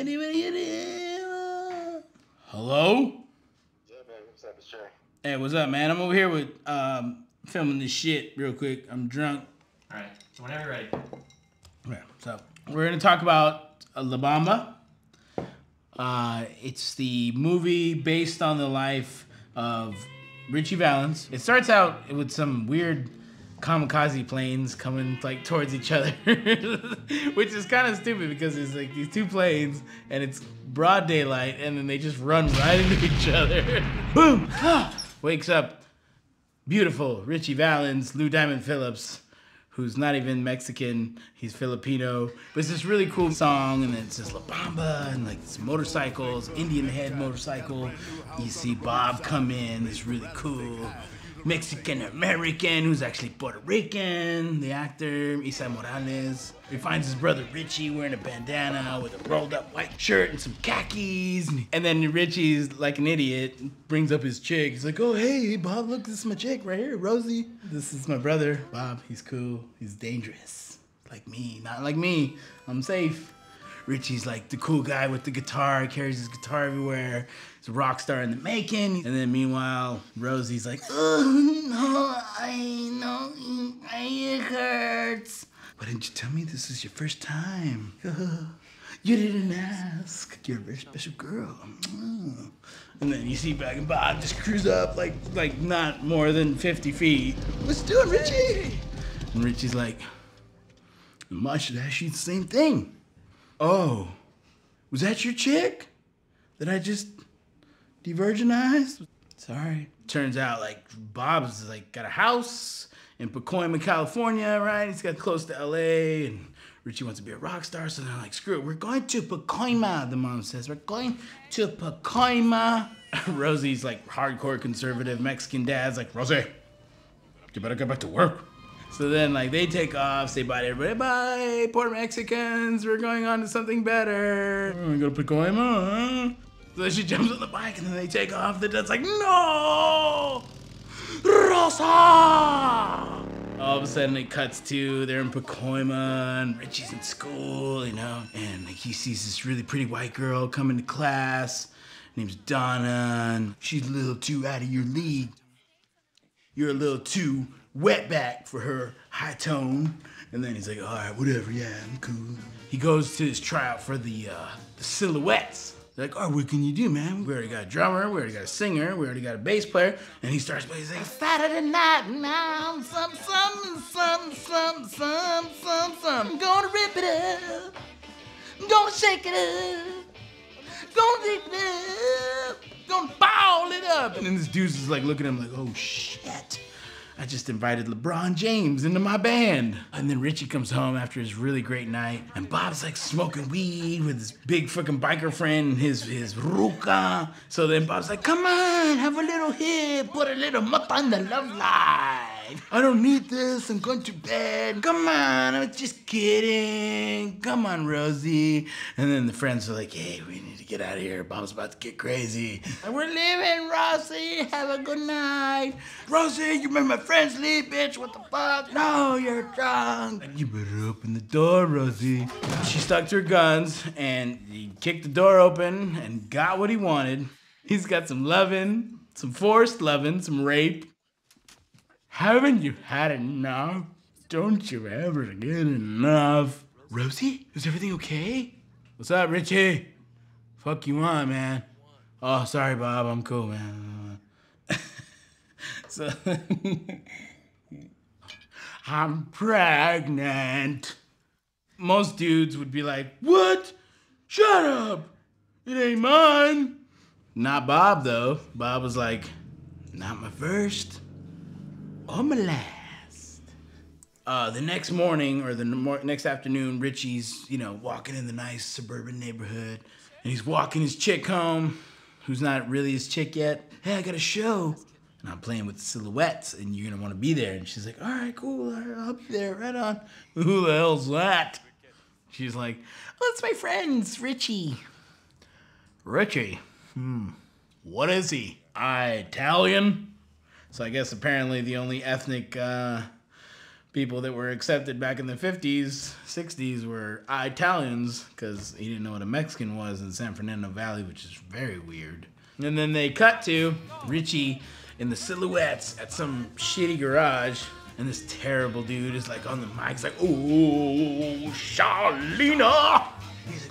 Anybody in here? Hello? Yeah, man. What's up? It's Trey. Hey, what's up, man? I'm over here with um filming this shit real quick. I'm drunk. All right. So whenever you're ready. Yeah, so we're gonna talk about uh, La Bamba. Uh, it's the movie based on the life of Ritchie Valens. It starts out with some weird kamikaze planes coming like towards each other, which is kind of stupid because it's like these two planes and it's broad daylight and then they just run right into each other. Boom! Wakes up beautiful Ritchie Valens, Lou Diamond Phillips, who's not even Mexican, he's Filipino. But it's this really cool song, and then it says La Bamba, and like it's motorcycles, Indian head motorcycle. You see Bob come in, it's really cool. Mexican American, who's actually Puerto Rican, the actor, Esai Morales. He finds his brother Richie wearing a bandana with a rolled up white shirt and some khakis. And then Richie's like an idiot, brings up his chick. He's like, oh, hey, Bob, look, this is my chick right here, Rosie. This is my brother, Bob. He's cool, he's dangerous. Like me, not like me. I'm safe. Richie's like the cool guy with the guitar, carries his guitar everywhere. He's a rock star in the making. And then meanwhile, Rosie's like, oh no, I know, it hurts. Why didn't you tell me this is your first time? You didn't ask. You're a very special girl. And then you see back and Bob just cruise up like like not more than 50 feet. What's doing, Richie? And Richie's like, I should ask you the same thing. Oh, was that your chick that I just de-virginized? Sorry. Turns out like Bob's like got a house in Pacoima, California, right? He's got close to LA and Richie wants to be a rock star, so they're like, screw it, we're going to Pacoima, the mom says. We're going to Pacoima. Rosie's like hardcore conservative Mexican dad's like, Rosie, you better get back to work. So then, like, they take off, say bye to everybody. Bye, poor Mexicans. We're going on to something better. Oh, we going to Pacoima, huh? So then she jumps on the bike, and then they take off. The dad's like, no, Rosa. All of a sudden, it cuts to they're in Pacoima, and Richie's in school, you know, and like he sees this really pretty white girl coming to class. Her name's Donna, and she's a little too out of your league you're a little too wetback for her high tone. And then he's like, all right, whatever, yeah, I'm cool. He goes to his tryout for the, uh, the silhouettes. They're like, oh, what can you do, man? We already got a drummer, we already got a singer, we already got a bass player. And he starts playing, he's like, Saturday night now, some, some, some, some, some, some, some. I'm gonna rip it up. I'm gonna shake it up. Gonna rip it up. Gonna ball it up. And then this dude's just like looking at him like, oh shit. I just invited LeBron James into my band. And then Richie comes home after his really great night, and Bob's like smoking weed with his big fucking biker friend, his his ruka. So then Bob's like, come on, have a little hit, put a little mutt on the love I don't need this, I'm going to bed. Come on, I was just kidding. Come on, Rosie. And then the friends are like, hey, we need to get out of here. Bob's about to get crazy. And we're leaving, Rosie. Have a good night. Rosie, you made my friends leave, bitch. What the fuck? No, you're drunk. You better open the door, Rosie. She stuck to her guns and he kicked the door open and got what he wanted. He's got some loving, some forced loving, some rape. Haven't you had enough? Don't you ever get enough? Rosie, is everything okay? What's up, Richie? Fuck you on, man. Oh, sorry, Bob. I'm cool, man. so, I'm pregnant. Most dudes would be like, What? Shut up. It ain't mine. Not Bob, though. Bob was like, Not my first my last. Uh, the next morning or the mor- next afternoon, Richie's, you know, walking in the nice suburban neighborhood, and he's walking his chick home, who's not really his chick yet. Hey, I got a show, and I'm playing with silhouettes, and you're gonna want to be there. And she's like, all right, cool, I'll be there, right on. Who the hell's that? She's like, oh, it's my friends, Richie. Richie, hmm, what is he? Italian? So I guess apparently the only ethnic uh, people that were accepted back in the 50s, 60s were Italians because he didn't know what a Mexican was in San Fernando Valley, which is very weird. And then they cut to Richie in the silhouettes at some shitty garage. And this terrible dude is like on the mic. He's like, oh, Charlena.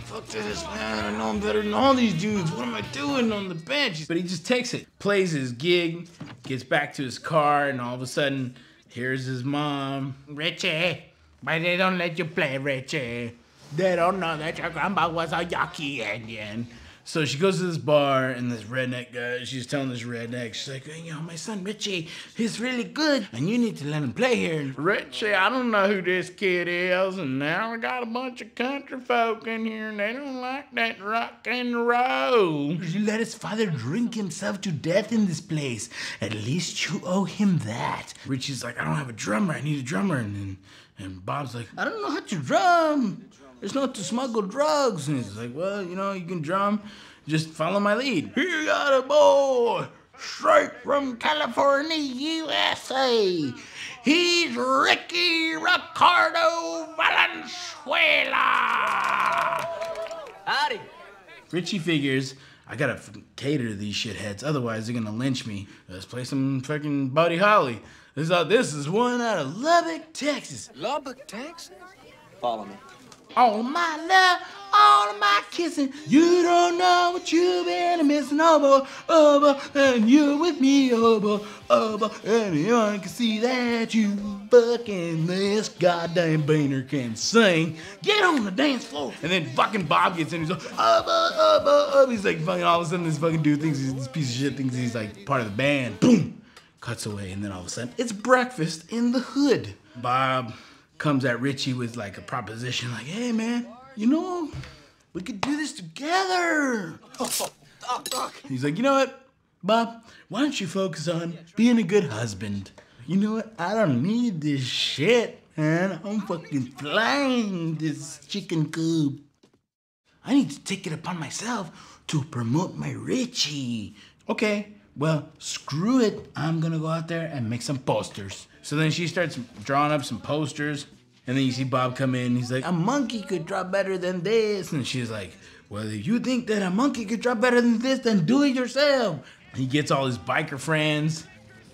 Fuck this, man. I know I'm better than all these dudes. What am I doing on the bench? But he just takes it, plays his gig, gets back to his car, and all of a sudden, here's his mom. Richie, why they don't let you play, Richie? They don't know that your grandpa was a Yaqui Indian. So she goes to this bar, and this redneck guy, she's telling this redneck, she's like, you know, my son Richie, he's really good, and you need to let him play here. Richie, I don't know who this kid is, and now we got a bunch of country folk in here, and they don't like that rock and roll. You let his father drink himself to death in this place. At least you owe him that. Richie's like, I don't have a drummer, I need a drummer, and and, and Bob's like, I don't know how to drum. There's not to smuggle drugs. And he's like, well, you know, you can drum. Just follow my lead. Here got a boy straight from California, USA. He's Ricky Ricardo Valenzuela. Howdy. Richie figures I gotta fucking cater to these shitheads, otherwise they're gonna lynch me. Let's play some fucking Buddy Holly. This is, this is one out of Lubbock, Texas. Lubbock, Texas? Follow me. All my love, all of my kissing. You don't know what you've been missing, over, oh and you're with me, over, over, boy. Anyone can see that you fucking this goddamn beaner can sing. Get on the dance floor. And then fucking Bob gets in, he's like, boy, oh boy. He's like, fucking all of a sudden this fucking dude thinks he's this piece of shit, thinks he's like part of the band. Boom! Cuts away, and then all of a sudden, it's breakfast in the hood. Bob comes at Richie with like a proposition, like, hey man, you know, we could do this together. Oh, Doc, Doc. He's like, you know what, Bob, why don't you focus on being a good husband? You know what? I don't need this shit, man. I'm fucking flying this chicken coop. I need to take it upon myself to promote my Richie. Okay, well, screw it. I'm gonna go out there and make some posters. So then she starts drawing up some posters, and then you see Bob come in. He's like, A monkey could draw better than this. And she's like, Well, if you think that a monkey could draw better than this, then do it yourself. He gets all his biker friends.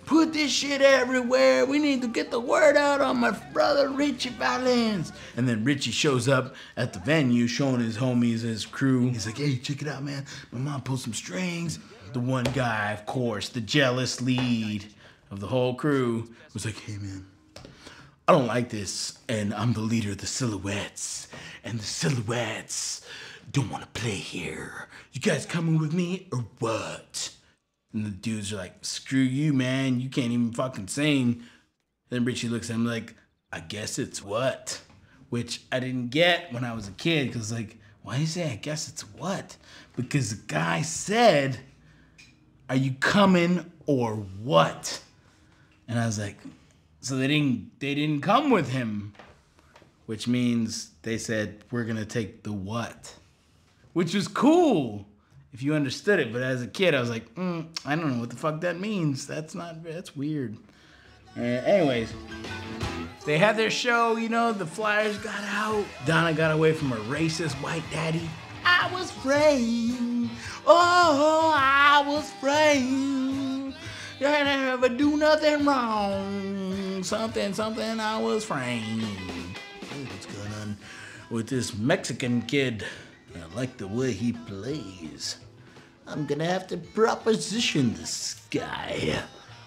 Put this shit everywhere. We need to get the word out on my brother Ritchie Valens. And then Richie shows up at the venue showing his homies, his crew. He's like, hey, check it out, man. My mom pulled some strings. The one guy, of course, the jealous lead of the whole crew, was like, hey, man, I don't like this, and I'm the leader of the silhouettes, and the silhouettes don't want to play here. You guys coming with me or what? And the dudes are like, screw you, man. You can't even fucking sing. Then Richie looks at him like, I guess it's what? Which I didn't get when I was a kid, because like, why do you say I guess it's what? Because the guy said, Are you coming or what? And I was like, so they didn't they didn't come with him, which means they said we're gonna take the what, which was cool if you understood it. But as a kid, I was like, mm, I don't know what the fuck that means. That's not that's weird. Uh, anyways, they had their show. You know, the Flyers got out. Donna got away from her racist white daddy. I was framed. Oh, I was framed. I never do nothing wrong. Something, something, I was framed. What's going on with this Mexican kid? I like the way he plays. I'm gonna have to proposition this guy.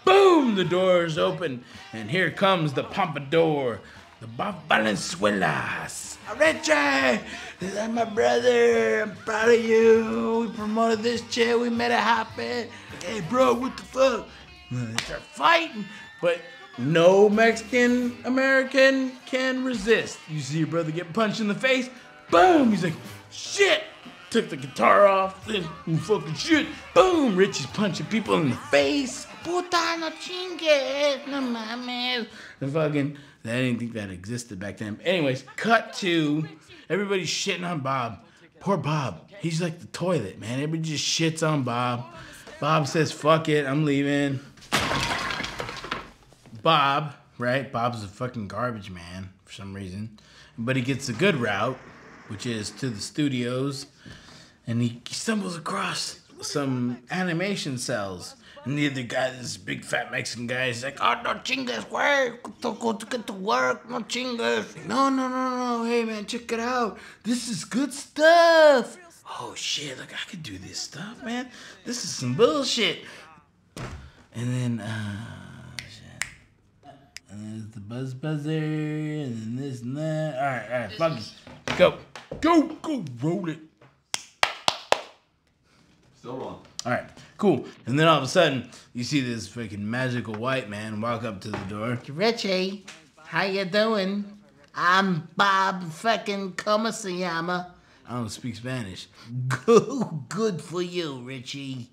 Boom! The doors open, and here comes the pompadour, the Valenzuelas. Richie! Is that my brother? I'm proud of you. We promoted this chick. We made it happen. Hey, bro, what the fuck? They start fighting, but no Mexican American can resist. You see your brother get punched in the face. Boom! He's like, shit! Took the guitar off. Then, fucking shit. Boom! Richie's punching people in the face. Puta, no chingues. No mames. And fucking, I didn't think that existed back then. Anyways, cut to everybody's shitting on Bob. Poor Bob. He's like the toilet, man. Everybody just shits on Bob. Bob says, fuck it, I'm leaving. Bob right? Bob's a fucking garbage man for some reason. But he gets the good route, which is to the studios, and he stumbles across some animation cells. And the other guy, this big fat Mexican guy, is like, "Oh no, chingas, work, go go to get to work, no chingas." No, no, no, no, hey man, check it out. This is good stuff. Oh shit, like I could do this stuff, man. This is some bullshit. And then, uh, shit. And there's the buzz buzzer, and then this and that. All right, all right, fuck it. Go, go, go, roll it. Still wrong. All right, cool. And then all of a sudden, you see this freaking magical white man walk up to the door. Richie, how you doing? I'm Bob fucking Comasayama. I don't speak Spanish. Good, for you, Richie.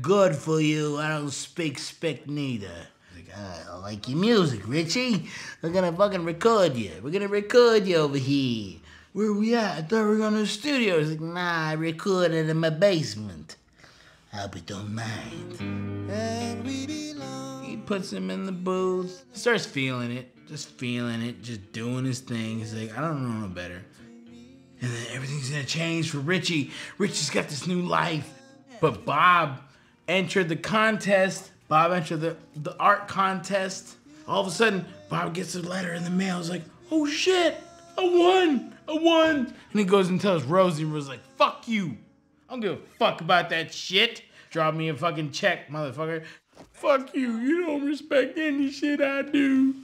Good for you. I don't speak spick neither. Like, uh, I like your music, Richie. We're gonna fucking record you. We're gonna record you over here. Where we at? I thought we were going to the studio. He's like, nah, I recorded in my basement. Hope you don't mind. And we belong. He puts him in the booth. Starts feeling it. Just feeling it. Just doing his thing. He's like, I don't know no better. And then everything's gonna change for Richie. Richie's got this new life. But Bob entered the contest. Bob entered the, the art contest. All of a sudden, Bob gets a letter in the mail. He's like, oh shit, I won, I won. And he goes and tells Rosie, and Rosie's like, fuck you. I don't give a fuck about that shit. Drop me a fucking check, motherfucker. Fuck you. You don't respect any shit I do.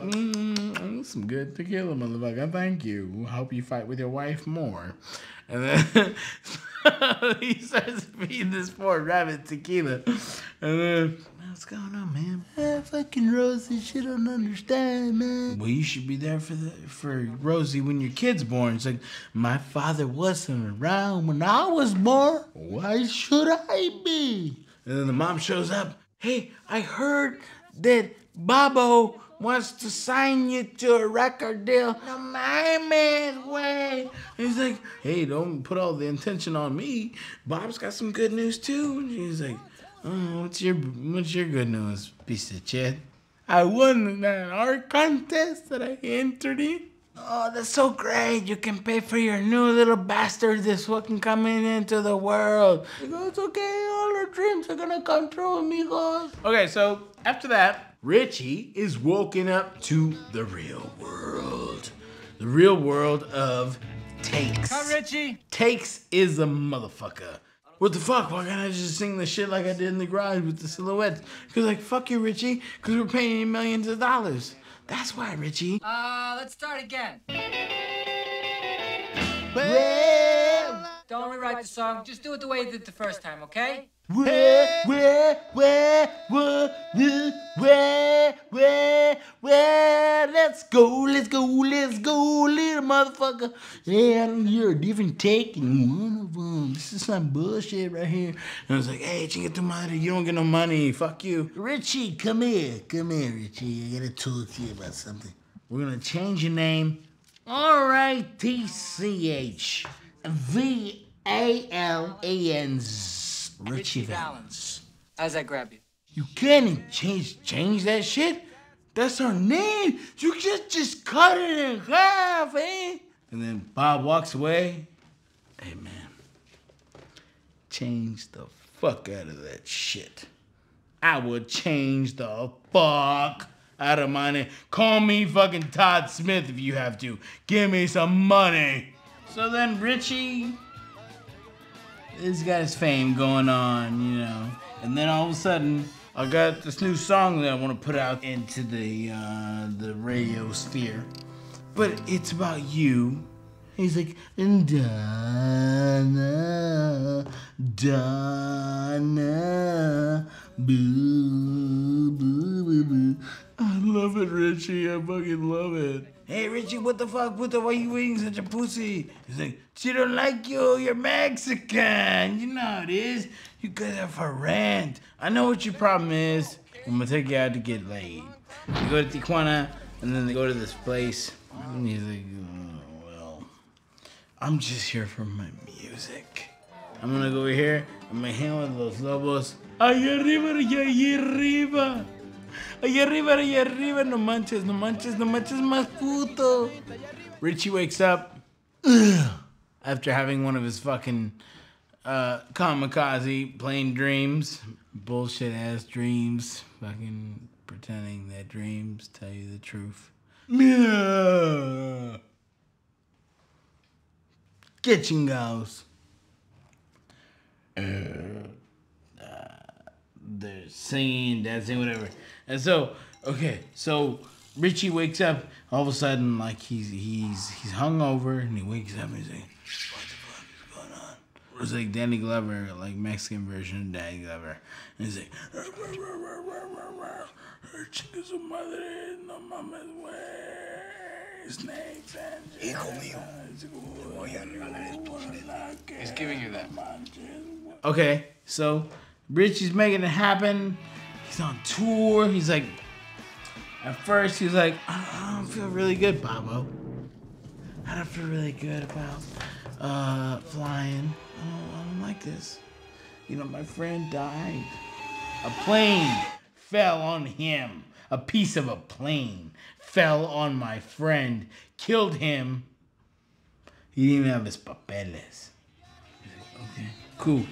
Mm, some good tequila, motherfucker. Thank you. Hope you fight with your wife more. And then he starts feeding this poor rabbit tequila. And then, what's going on, man? Ah, fucking Rosie, she don't understand, man. Well, you should be there for the for Rosie when your kid's born. It's like my father wasn't around when I was born. Why should I be? And then the mom shows up. Hey, I heard that Bobo wants to sign you to a record deal. No, my man's way. He's like, hey, don't put all the intention on me. Bob's got some good news too. And he's like, oh, what's your what's your good news, piece of shit? I won that art contest that I entered in. Oh, that's so great. You can pay for your new little bastard that's fucking coming into the world. He goes, it's okay, all our dreams are gonna come true, amigos. Okay, so after that, Richie is woken up to the real world. The real world of takes. Hi, Richie. Takes is a motherfucker. What the fuck? Why can't I just sing the shit like I did in the garage with the silhouettes? Cause like fuck you, Richie. Cause we're paying you millions of dollars. That's why, Richie. Uh, let's start again. Don't rewrite the song. Just do it the way you did the first time, okay? where, where, where, where, where, where, where, let's go, let's go, let's go, little motherfucker. Yeah, I don't hear a different take in one of them. This is some bullshit right here. And I was like, hey, chinga tu madre, you don't get no money. Fuck you. Richie, come here. Come here, Richie. I gotta talk to you about something. We're gonna change your name. R I T C H V A L A N Z. Ritchie Valens. How's that grab you? You can't change change that shit. That's our name. You just just cut it in half, eh? And then Bob walks away. Hey man, change the fuck out of that shit. I would change the fuck out of my name. Call me fucking Todd Smith if you have to. Give me some money. So then Richie he's got his fame going on, you know. And then all of a sudden, I got this new song that I want to put out into the uh, the radio sphere, but it's about you. He's like, Donna, Donna, boo, boo, boo, boo. I love it, Richie. I fucking love it. Hey, Richie, what the fuck? What the why you eating such a pussy? He's like, she don't like you. You're Mexican. You know how it is. You guys are for rent. I know what your problem is. I'm gonna take you out to get laid. You go to Tijuana, and then they go to this place. And he's like, oh, well, I'm just here for my music. I'm gonna go over here. I'm gonna hang with Los Lobos. Allá arriba allá arriba. Allá arriba, allá arriba, no manches, no manches, no manches más puto. Richie wakes up after having one of his fucking uh, kamikaze plane dreams. Bullshit ass dreams. Fucking pretending that dreams tell you the truth. Yeah. Get chingados. they're singing, dancing, whatever. And so, okay, so Richie wakes up. All of a sudden, like he's he's he's hungover, and he wakes up and he's like, "What the fuck is going on?" It's like Danny Glover, like Mexican version of Danny Glover, and he's like, "Chicas su madre, no mames, güey, snakes and." Hijo mío, te voy a regalar estos He's giving you that. Okay, so Richie's making it happen. He's on tour. He's like, at first, he's like, I don't feel really good, Bobo. I don't feel really good about uh, flying. I don't, I don't like this. You know, my friend died. A plane fell on him. A piece of a plane fell on my friend, killed him. He didn't even have his papeles. Okay, cool.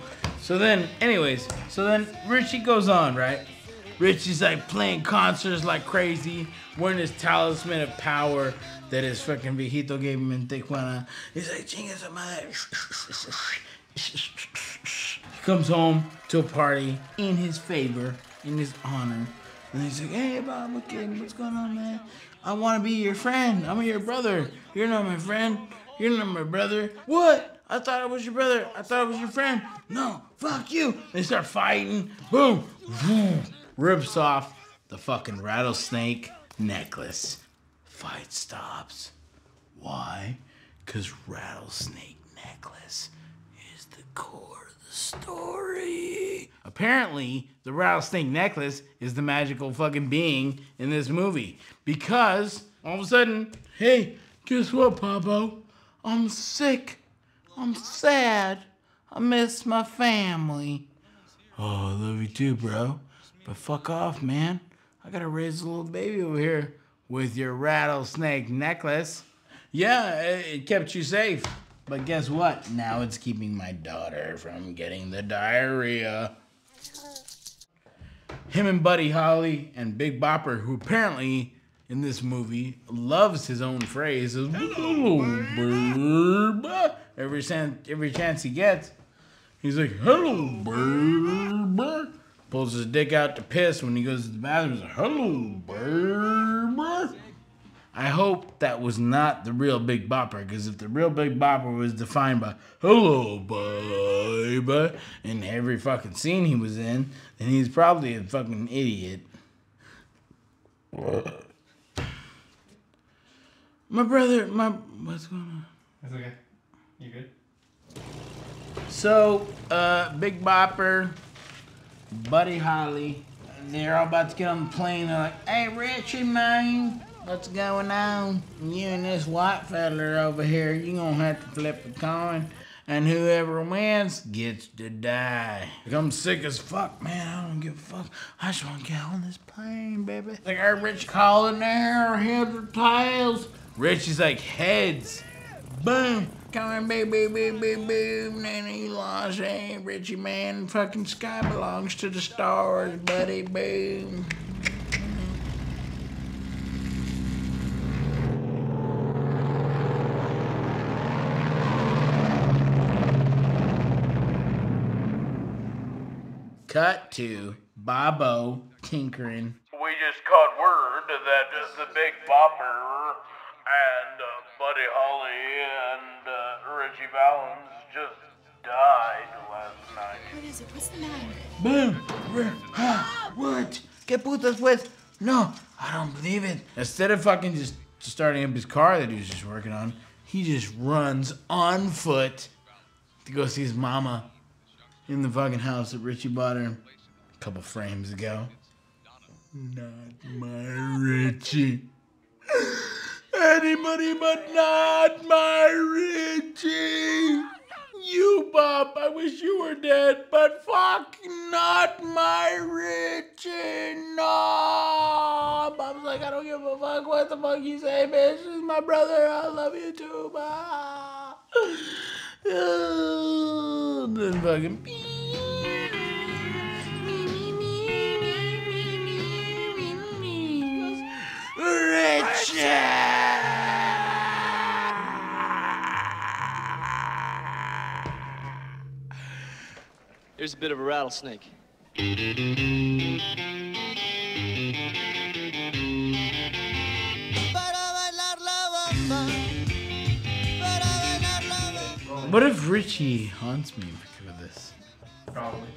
So then, anyways, so then Richie goes on, right? Richie's like playing concerts like crazy, wearing his talisman of power that his fucking viejito gave him in Tijuana. He's like, chinga su madre. He comes home to a party in his favor, in his honor. And he's like, hey, Bob, okay, what's going on, man? I want to be your friend. I'm your brother. You're not my friend. You're not my brother. What? I thought I was your brother. I thought I was your friend. No, fuck you. They start fighting. Boom. Boom. Rips off the fucking rattlesnake necklace. Fight stops. Why? Because rattlesnake necklace is the core of the story. Apparently, the rattlesnake necklace is the magical fucking being in this movie. Because all of a sudden, hey, guess what, Pablo? I'm sick. I'm sad. I miss my family. Oh, I love you too, bro. But fuck off, man. I gotta raise a little baby over here with your rattlesnake necklace. Yeah, it it kept you safe. But guess what? Now it's keeping my daughter from getting the diarrhea. Him and Buddy Holly and Big Bopper, who apparently in this movie loves his own phrase, is hello, burb. Every, chan- every chance he gets, he's like, hello, burb. Pulls his dick out to piss when he goes to the bathroom. He's like, hello, burb. I hope that was not the real Big Bopper, because if the real Big Bopper was defined by "Hello, baby" in every fucking scene he was in, then he's probably a fucking idiot. My brother, my what's going on? That's okay. You good? So, uh, Big Bopper, Buddy Holly, they're all about to get on the plane. They're like, "Hey, Richie, man, what's going on? You and this white feller over here, you gonna have to flip a coin, and whoever wins gets to die." I'm sick as fuck, man. I don't give a fuck. I just want to get on this plane, baby. Like, our Rich calling there, heads or tails? Richie's like, heads. Boom. Coming, boom, boom, boom, boom, boom. Then he lost. Hey, Richie, man. Fucking sky belongs to the stars, buddy. Boom. Cut to Bobo tinkering. We just caught word that the Big Bopper Valens just died last night. What is it? What's the matter? Boom! Where? Ah, what? ¿Qué putas pues? No, I don't believe it. Instead of fucking just starting up his car that he was just working on, he just runs on foot to go see his mama in the fucking house that Richie bought her a couple frames ago. Not my Richie. Anybody but not my Richie. You Bob. I wish you were dead, but fuck not my Richie. No. Bob's like, I don't give a fuck what the fuck you say, bitch. He's my brother. I love you too, Bob. then fucking. Here's a bit of a rattlesnake. What if Richie haunts me because of this? Probably.